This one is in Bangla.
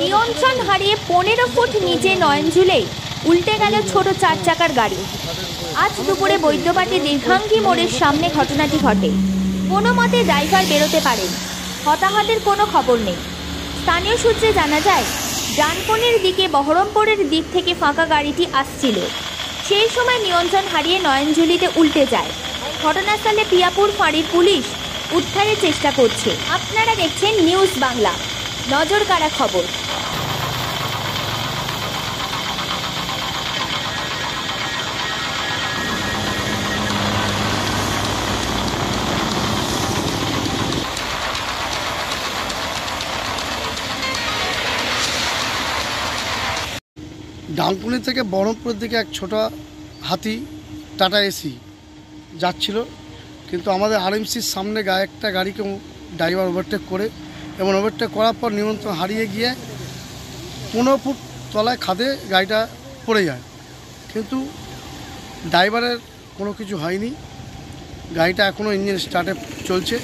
নিয়ন্ত্রণ হারিয়ে পনেরো ফুট নিচে নয়ন ঝুলে উল্টে গেল ছোট চার চাকার গাড়ি। আজ দুপুরে বৈদ্যবাটি দীর্ঘাঙ্গী মোড়ের সামনে ঘটনাটি ঘটে। কোনো মতে ড্রাইভার বেরোতে পারেন হতাহতের কোনো খবর নেই। স্থানীয় সূত্রে জানা যায় ডানপনের দিকে বহরমপুরের দিক থেকে ফাঁকা গাড়িটি আসছিল। সেই সময় নিয়ন্ত্রণ হারিয়ে নয়নঝুলিতে উল্টে যায়। ঘটনাস্থলে পিয়াপুর ফাঁড়ির পুলিশ উদ্ধারের চেষ্টা করছে। আপনারা দেখছেন নিউজ বাংলা। নজর কাড়া খবর। ডানকুনি থেকে বহরমপুরের দিকে এক ছোট হাতি টাটা এসি যাচ্ছিল। কিন্তু আমাদের আরএমসির সামনে গায়ে একটা গাড়িকে ড্রাইভার ওভারটেক করে এবং ওভারটেক করার পর নিয়ন্ত্রণ হারিয়ে গিয়ে পনেরো ফুট তলায় খাদে গাড়িটা পড়ে যায়। কিন্তু ড্রাইভারের কোনো কিছু হয়নি। গাড়িটা এখনও ইঞ্জিন স্টার্টে চলছে।